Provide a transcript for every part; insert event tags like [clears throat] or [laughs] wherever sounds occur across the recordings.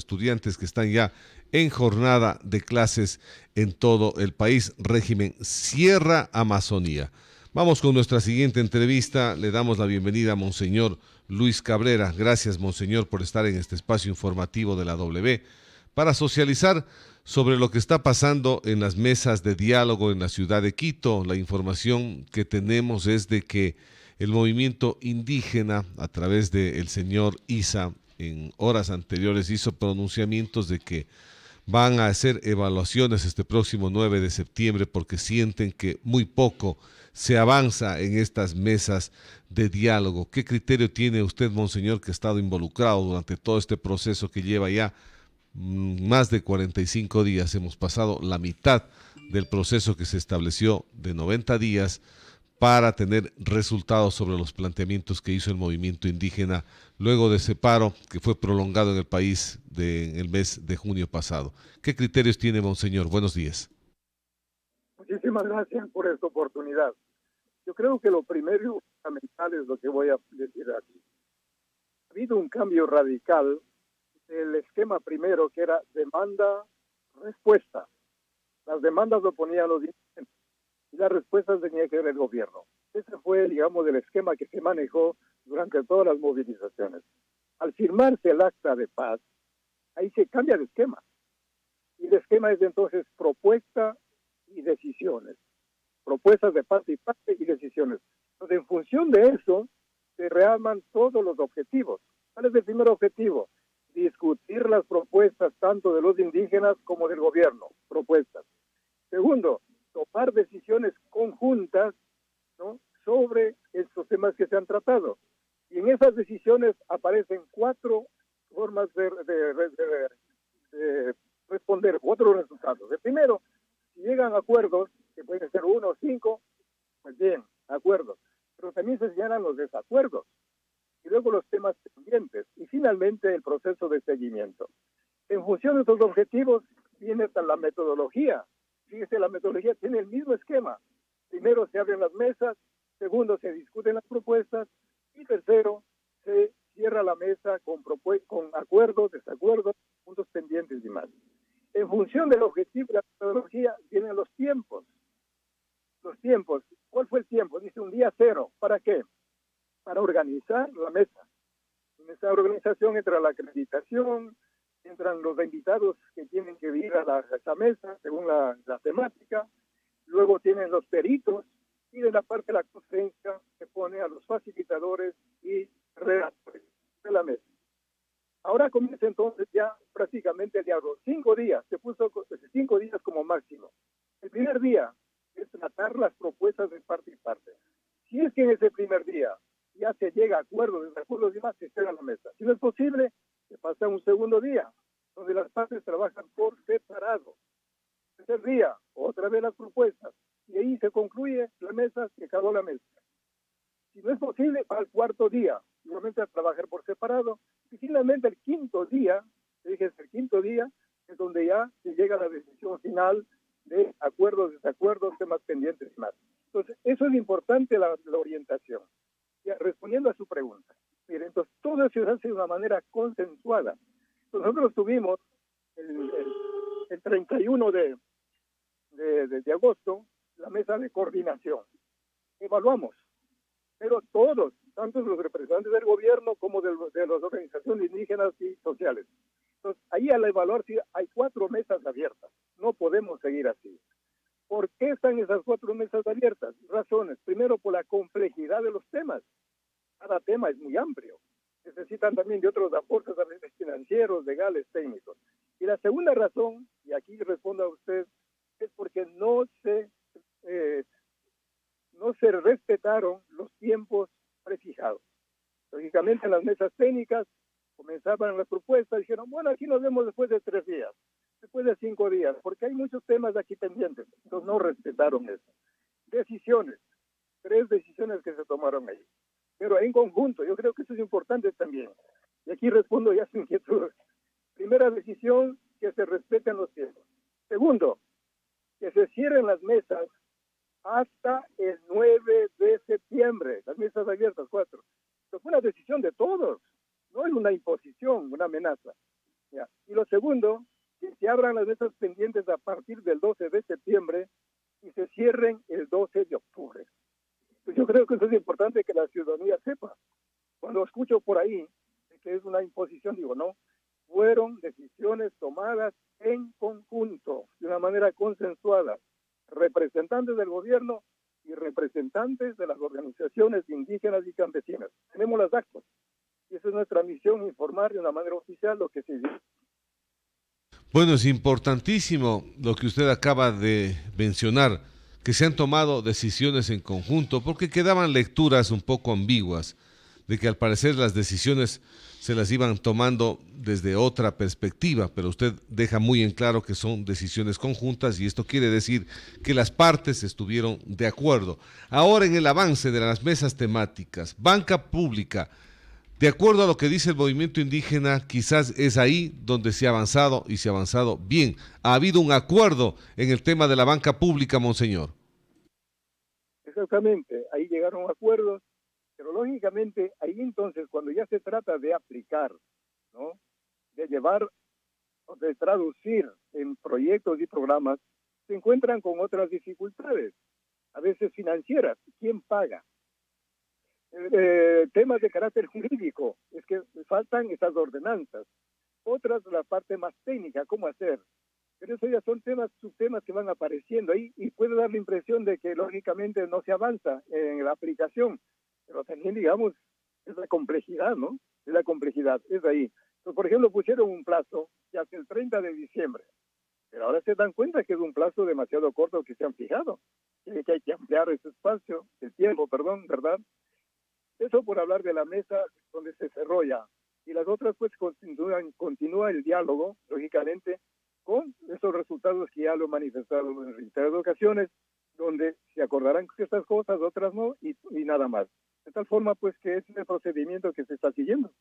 estudiantes que están ya en jornada de clases en todo el país, régimen Sierra Amazonía. Vamos con nuestra siguiente entrevista. Le damos la bienvenida a Monseñor Luis Cabrera. Gracias, Monseñor, por estar en este espacio informativo de la W para socializar sobre lo que está pasando en las mesas de diálogo en la ciudad de Quito. La información que tenemos es de que el movimiento indígena, a través del señor Isa, en horas anteriores hizo pronunciamientos de que van a hacer evaluaciones este próximo 9 de septiembre porque sienten que muy poco se avanza en estas mesas de diálogo. ¿Qué criterio tiene usted, Monseñor, que ha estado involucrado durante todo este proceso que lleva ya mm, más de 45 días? Hemos pasado la mitad del proceso que se estableció de 90 días para tener resultados sobre los planteamientos que hizo el movimiento indígena luego de ese paro que fue prolongado en el país de, en el mes de junio pasado. ¿Qué criterios tiene, Monseñor? Buenos días. Muchísimas gracias por esta oportunidad. Yo creo que lo primero fundamental es lo que voy a decir aquí. Ha habido un cambio radical del esquema primero que era demanda-respuesta. Las demandas lo ponían los indígenas y las respuestas tenía que ver el gobierno. Ese fue, digamos, el esquema que se manejó durante todas las movilizaciones. Al firmarse el acta de paz, ahí se cambia el esquema. Y el esquema es entonces propuesta y decisiones. Propuestas de parte y parte y decisiones. Entonces, en función de eso, se reaman todos los objetivos. ¿Cuál es el primer objetivo? Discutir las propuestas tanto de los indígenas como del gobierno. Propuestas. Segundo, tomar decisiones conjuntas ¿no? sobre estos temas que se han tratado. Y en esas decisiones aparecen cuatro formas de, responder, cuatro resultados. El primero, si llegan acuerdos, que pueden ser uno o cinco, pues bien, acuerdos. Pero también se señalan los desacuerdos. Y luego los temas pendientes. Y finalmente el proceso de seguimiento. En función de estos objetivos viene la metodología. Fíjese, la metodología tiene el mismo esquema. Primero se abren las mesas, segundo se discuten las propuestas y tercero se cierra la mesa con, con acuerdos, desacuerdos, puntos pendientes y más. En función del objetivo de la metodología vienen los tiempos. Los tiempos. ¿Cuál fue el tiempo? Dice un día cero. ¿Para qué? Para organizar la mesa. En esa organización entra la acreditación, entran los invitados que tienen que ir a, la, esa mesa según la, temática, luego tienen los peritos y de la parte de la conferencia se pone a los facilitadores y redactores de la mesa. Ahora comienza entonces ya prácticamente el diálogo. Cinco días, se puso cinco días como máximo. El primer día es tratar las propuestas de parte y parte. Si es que en ese primer día ya se llega a acuerdos, desacuerdos y demás, se espera la mesa. Si no es posible, se pasa un segundo día, donde las partes trabajan por separado. Tercer día, otra vez las propuestas, y ahí se concluye la mesa, se acabó la mesa. Si no es posible, al cuarto día, nuevamente a trabajar por separado, y finalmente el quinto día, dije el quinto día, es donde ya se llega a la decisión final de acuerdos, desacuerdos, temas pendientes y más. Entonces, eso es importante la, orientación. Respondiendo a su pregunta, entonces todo eso se hace de una manera consensuada. Nosotros tuvimos el, el, 31 de, de, agosto la mesa de coordinación. Evaluamos, pero todos, tanto los representantes del gobierno como de, de las organizaciones indígenas y sociales. Entonces, ahí al evaluar si hay cuatro mesas abiertas. No podemos seguir así. ¿Por qué están esas cuatro mesas abiertas? Razones. Primero, por la complejidad de los temas cada tema es muy amplio. Necesitan también de otros aportes financieros, legales, técnicos. Y la segunda razón, y aquí respondo a usted, es porque no se, eh, no se respetaron los tiempos prefijados. Lógicamente en las mesas técnicas comenzaban las propuestas, dijeron, bueno, aquí nos vemos después de tres días, después de cinco días, porque hay muchos temas aquí pendientes. Entonces no respetaron eso. Decisiones, tres decisiones que se tomaron ahí pero en conjunto. Yo creo que eso es importante también. Y aquí respondo ya [laughs] sin inquietud. Primera decisión, que se respeten los tiempos. Segundo, que se cierren las mesas hasta el 9 de septiembre, las mesas abiertas, cuatro. Esto fue una decisión de todos, no es una imposición, una amenaza. Y lo segundo, que se abran las mesas pendientes a partir del 12 de septiembre y se cierren el 12 de octubre. Pues yo creo que eso es importante que la ciudadanía sepa. Cuando escucho por ahí que es una imposición, digo, no, fueron decisiones tomadas en conjunto, de una manera consensuada, representantes del gobierno y representantes de las organizaciones indígenas y campesinas. Tenemos las actas. Y esa es nuestra misión, informar de una manera oficial lo que se dice. Bueno, es importantísimo lo que usted acaba de mencionar, que se han tomado decisiones en conjunto, porque quedaban lecturas un poco ambiguas de que al parecer las decisiones se las iban tomando desde otra perspectiva, pero usted deja muy en claro que son decisiones conjuntas y esto quiere decir que las partes estuvieron de acuerdo. Ahora en el avance de las mesas temáticas, banca pública, de acuerdo a lo que dice el movimiento indígena, quizás es ahí donde se ha avanzado y se ha avanzado bien. Ha habido un acuerdo en el tema de la banca pública, Monseñor. Exactamente, ahí llegaron acuerdos, pero lógicamente ahí entonces cuando ya se trata de aplicar, ¿no? de llevar o de traducir en proyectos y programas, se encuentran con otras dificultades, a veces financieras. ¿Quién paga? Eh, temas de carácter jurídico, es que faltan esas ordenanzas. Otras, la parte más técnica, cómo hacer. Pero eso ya son temas, subtemas que van apareciendo ahí y puede dar la impresión de que lógicamente no se avanza en la aplicación. Pero también, digamos, es la complejidad, ¿no? Es la complejidad, es ahí. por ejemplo, pusieron un plazo que hace el 30 de diciembre. Pero ahora se dan cuenta que es un plazo demasiado corto que se han fijado. Que hay que ampliar ese espacio, el tiempo, perdón, ¿verdad? Eso por hablar de la mesa donde se ya. Y las otras pues continúan, continúa el diálogo, lógicamente, con esos resultados que ya lo he manifestado en reiteradas ocasiones, donde se acordarán ciertas cosas, otras no, y, y nada más. De tal forma pues que es el procedimiento que se está siguiendo.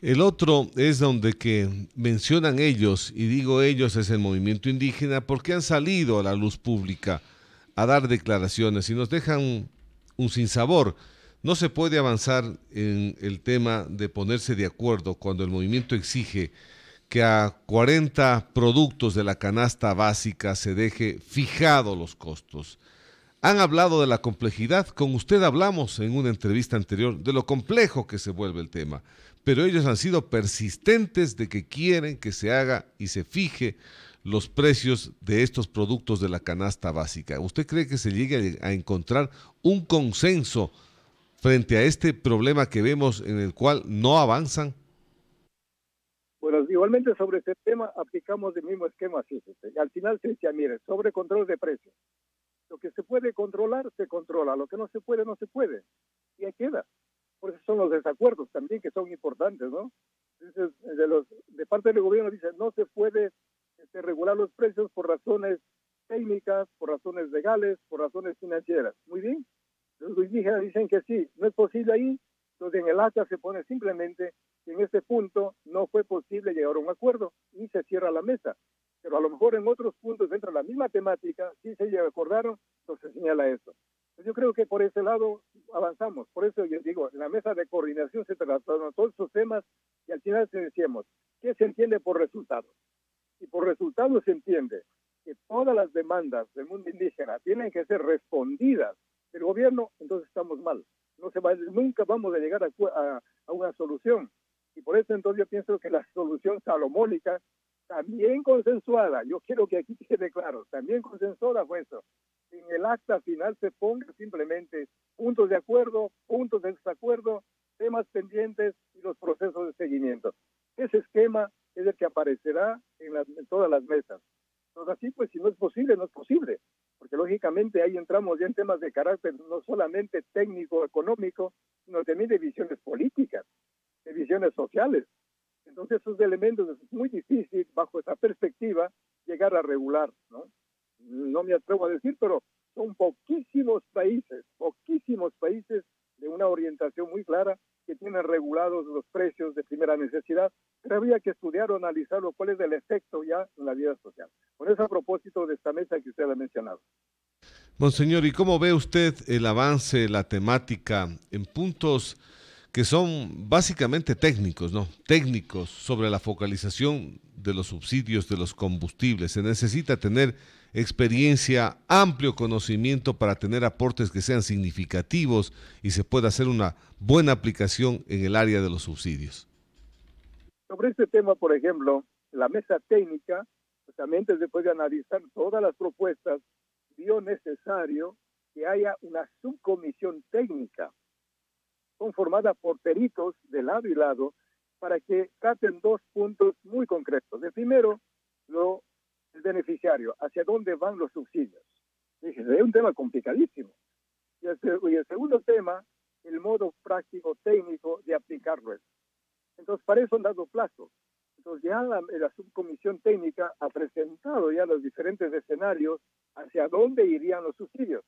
El otro es donde que mencionan ellos, y digo ellos es el movimiento indígena, porque han salido a la luz pública a dar declaraciones y nos dejan un sinsabor. No se puede avanzar en el tema de ponerse de acuerdo cuando el movimiento exige que a 40 productos de la canasta básica se deje fijado los costos. Han hablado de la complejidad, con usted hablamos en una entrevista anterior de lo complejo que se vuelve el tema, pero ellos han sido persistentes de que quieren que se haga y se fije los precios de estos productos de la canasta básica. ¿Usted cree que se llegue a encontrar un consenso frente a este problema que vemos en el cual no avanzan? Bueno, igualmente sobre este tema aplicamos el mismo esquema, al final se decía, mire, sobre control de precios. Lo que se puede controlar, se controla. Lo que no se puede, no se puede. Y ahí queda. Por eso son los desacuerdos también que son importantes, ¿no? Entonces, de, los, de parte del gobierno dice, no se puede este, regular los precios por razones técnicas, por razones legales, por razones financieras. Muy bien, los indígenas dicen que sí, no es posible ahí, entonces en el acta se pone simplemente que en este punto no fue posible llegar a un acuerdo y se cierra la mesa. Pero a lo mejor en otros puntos dentro de la misma temática sí se acordaron, entonces se señala eso. Pues yo creo que por ese lado avanzamos. Por eso yo digo, en la mesa de coordinación se trataron todos esos temas y al final se decíamos, ¿qué se entiende por resultados? Y por resultados se entiende que todas las demandas del mundo indígena tienen que ser respondidas el gobierno, entonces estamos mal. No se va, nunca vamos a llegar a, una solución. Y por eso entonces yo pienso que la solución salomónica, también consensuada, yo quiero que aquí quede claro, también consensuada fue eso. En el acta final se ponga simplemente puntos de acuerdo, puntos de desacuerdo, temas pendientes y los procesos de seguimiento. Ese esquema es el que aparecerá en, en todas las mesas. Entonces así, pues si no es posible, no es posible porque lógicamente ahí entramos ya en temas de carácter no solamente técnico, económico, sino también de visiones políticas, de visiones sociales. Entonces esos elementos es muy difícil bajo esa perspectiva llegar a regular, ¿no? No me atrevo a decir, pero son poquísimos países, poquísimos países de una orientación muy clara que tienen regulados los precios de primera necesidad, pero que estudiar o analizarlo cuál es el efecto ya en la vida social. Con eso a propósito de esta mesa que usted ha mencionado. Monseñor, ¿y cómo ve usted el avance, la temática en puntos que son básicamente técnicos, ¿no? Técnicos sobre la focalización de los subsidios de los combustibles. Se necesita tener experiencia, amplio conocimiento para tener aportes que sean significativos y se pueda hacer una buena aplicación en el área de los subsidios. Sobre este tema, por ejemplo, la mesa técnica, justamente después de analizar todas las propuestas, vio necesario que haya una subcomisión técnica conformada por peritos de lado y lado para que traten dos puntos muy concretos. El primero, lo el beneficiario, hacia dónde van los subsidios. Dije, es un tema complicadísimo. Y el, y el, segundo tema, el modo práctico técnico de aplicarlo. Entonces, para eso han dado plazo. Entonces, ya la, la, subcomisión técnica ha presentado ya los diferentes escenarios hacia dónde irían los subsidios.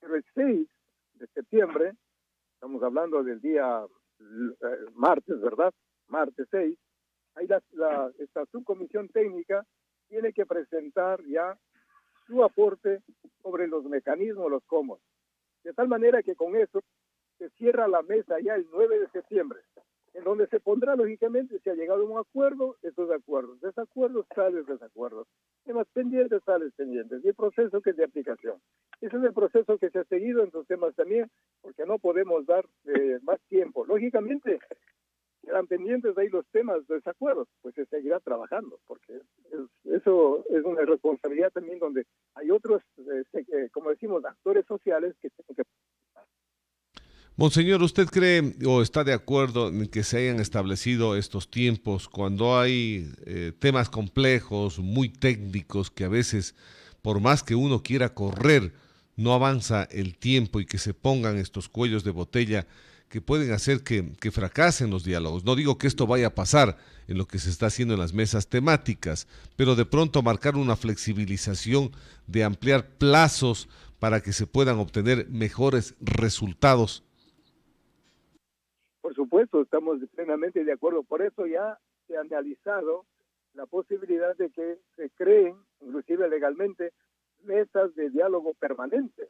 Pero el 6 de septiembre, estamos hablando del día eh, martes, ¿verdad? Martes 6, ahí la, la, esta subcomisión técnica tiene que presentar ya su aporte sobre los mecanismos, los cómo. De tal manera que con eso se cierra la mesa ya el 9 de septiembre, en donde se pondrá lógicamente si ha llegado a un acuerdo, estos acuerdos, desacuerdos, tales desacuerdos, temas pendientes, tales pendientes, y el proceso que es de aplicación. Ese es el proceso que se ha seguido en los temas también, porque no podemos dar eh, más tiempo. Lógicamente, quedan pendientes ahí los temas de desacuerdos, pues se seguirá trabajando, porque eso es una responsabilidad también donde hay otros, este, eh, como decimos, actores sociales que tienen que Monseñor, ¿usted cree o está de acuerdo en que se hayan establecido estos tiempos cuando hay eh, temas complejos, muy técnicos, que a veces, por más que uno quiera correr, no avanza el tiempo y que se pongan estos cuellos de botella que pueden hacer que, que, fracasen los diálogos. No digo que esto vaya a pasar en lo que se está haciendo en las mesas temáticas, pero de pronto marcar una flexibilización de ampliar plazos para que se puedan obtener mejores resultados. Por supuesto, estamos plenamente de acuerdo. Por eso ya se ha analizado la posibilidad de que se creen, inclusive legalmente, mesas de diálogo permanente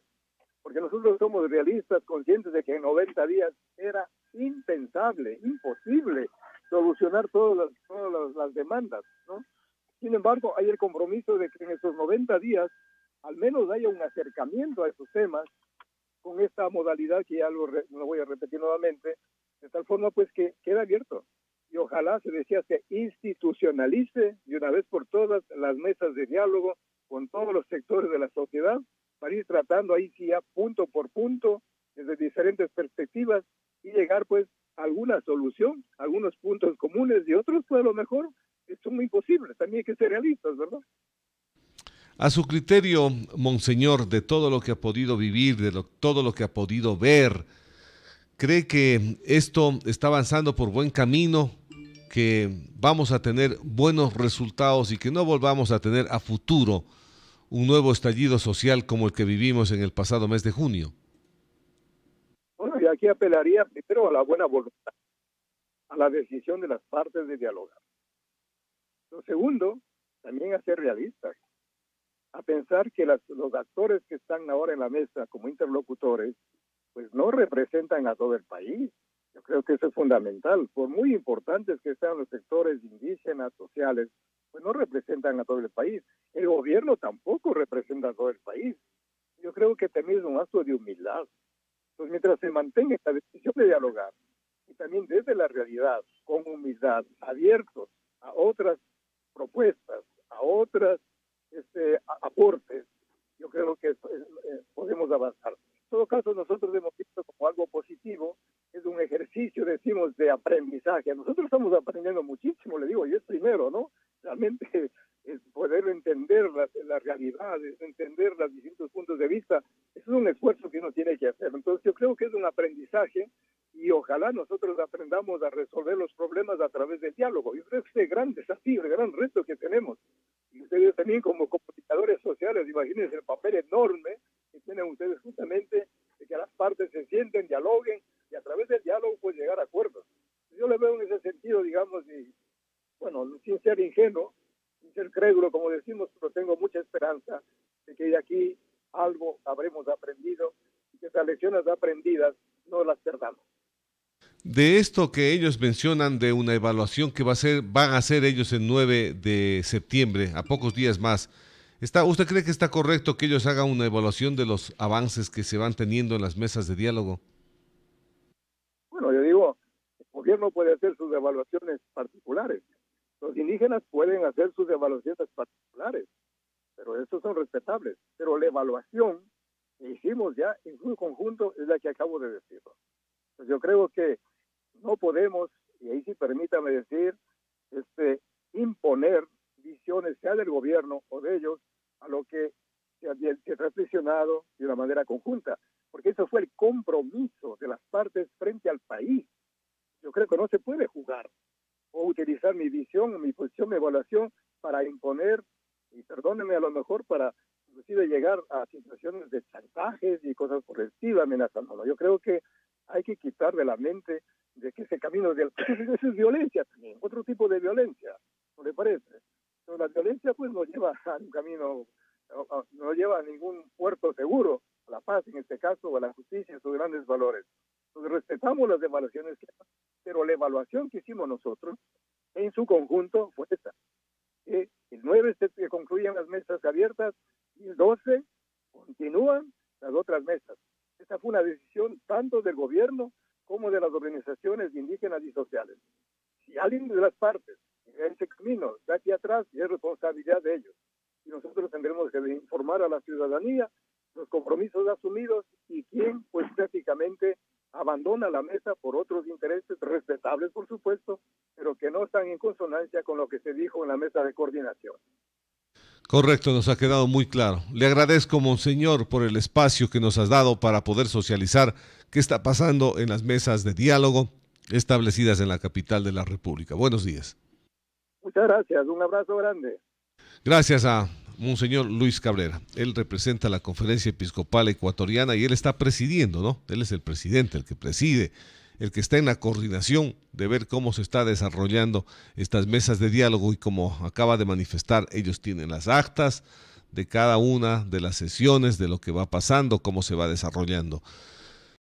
porque nosotros somos realistas, conscientes de que en 90 días era impensable, imposible solucionar todas las, todas las, demandas, ¿no? Sin embargo, hay el compromiso de que en esos 90 días al menos haya un acercamiento a esos temas con esta modalidad que ya lo, lo voy a repetir nuevamente, de tal forma pues que queda abierto. Y ojalá se decía se institucionalice de una vez por todas las mesas de diálogo con todos los sectores de la sociedad para ir tratando ahí sí ya punto por punto, desde diferentes perspectivas y llegar pues a alguna solución, algunos puntos comunes y otros pues a lo mejor son muy posibles, también hay que ser realistas, ¿verdad? A su criterio, Monseñor, de todo lo que ha podido vivir, de todo lo que ha podido ver, ¿cree que esto está avanzando por buen camino? que vamos a tener buenos resultados y que no volvamos a tener a futuro un nuevo estallido social como el que vivimos en el pasado mes de junio? Bueno, y aquí apelaría primero a la buena voluntad, a la decisión de las partes de dialogar. Lo segundo, también a ser realistas, a pensar que las, los actores que están ahora en la mesa como interlocutores, pues no representan a todo el país. Yo creo que eso es fundamental. Por muy importantes que sean los sectores indígenas, sociales, pues no representan a todo el país. El gobierno tampoco representa a todo el país. Yo creo que también es un acto de humildad. Entonces, mientras se mantenga esta decisión de dialogar, y también desde la realidad, con humildad, abiertos a otras propuestas, a otras este, aportes, yo creo que eh, podemos avanzar. Todo caso, nosotros hemos visto como algo positivo, es un ejercicio, decimos, de aprendizaje. Nosotros estamos aprendiendo muchísimo, le digo, y es primero, ¿no? realmente [laughs] es poder entender la, la, realidad, entender los distintos puntos de vista, es un esfuerzo que uno tiene que hacer. Entonces yo creo que es un aprendizaje y ojalá nosotros aprendamos a resolver los problemas a través del diálogo. Yo creo que es el gran desafío, el gran reto que tenemos. Y ustedes también como comunicadores sociales, imagínense el papel enorme que tienen ustedes justamente las partes se sienten, dialoguen y a través del diálogo pues llegar a acuerdos. Yo le veo en ese sentido, digamos, y bueno, sin ser ingenuo, sin ser crédulo, como decimos, pero tengo mucha esperanza de que de aquí algo habremos aprendido y que esas lecciones aprendidas no las perdamos. de esto que ellos mencionan de una evaluación que va a ser, van a hacer ellos el 9 de septiembre, a pocos días más. ¿Está, ¿Usted cree que está correcto que ellos hagan una evaluación de los avances que se van teniendo en las mesas de diálogo? Bueno, yo digo, el gobierno puede hacer sus evaluaciones particulares. Los indígenas pueden hacer sus evaluaciones particulares, pero estos son respetables. Pero la evaluación que hicimos ya en su conjunto es la que acabo de decir. Pues yo creo que no podemos, y ahí sí permítame decir, este, imponer visiones, sea del gobierno o de ellos, a lo que se ha, reflexionado de una manera conjunta, porque eso fue el compromiso de las partes frente al país. Yo creo que no se puede jugar o utilizar mi visión, mi posición, mi evaluación para imponer, y perdónenme a lo mejor, para inclusive llegar a situaciones de chantajes y cosas por el estilo, amenazando. Yo creo que hay que quitar de la mente de que ese camino de [clears throat] eso es violencia también, otro tipo de violencia, ¿no le parece? Pero la violencia pues no lleva [laughs] a un camino, no lleva a ningún puerto seguro, a la paz en este caso, o a la justicia, sus grandes valores. Entonces respetamos las evaluaciones, pero la evaluación que hicimos nosotros en su conjunto fue esta. El 9 se concluyen las mesas abiertas y el 12 continúan las otras mesas. Esta fue una decisión tanto del gobierno como de las organizaciones indígenas y sociales. Si alguien de las partes ese camino está aquí atrás, es responsabilidad de ellos. Y nosotros tendremos que informar a la ciudadanía los compromisos asumidos y quién, pues prácticamente abandona la mesa por otros intereses respetables, por supuesto, pero que no están en consonancia con lo que se dijo en la mesa de coordinación. Correcto, nos ha quedado muy claro. Le agradezco, Monseñor, por el espacio que nos has dado para poder socializar qué está pasando en las mesas de diálogo establecidas en la capital de la República. Buenos días. Muchas gracias, un abrazo grande. Gracias a Monseñor Luis Cabrera. Él representa la Conferencia Episcopal Ecuatoriana y él está presidiendo, ¿no? Él es el presidente, el que preside el que está en la coordinación de ver cómo se está desarrollando estas mesas de diálogo y como acaba de manifestar, ellos tienen las actas de cada una de las sesiones, de lo que va pasando, cómo se va desarrollando.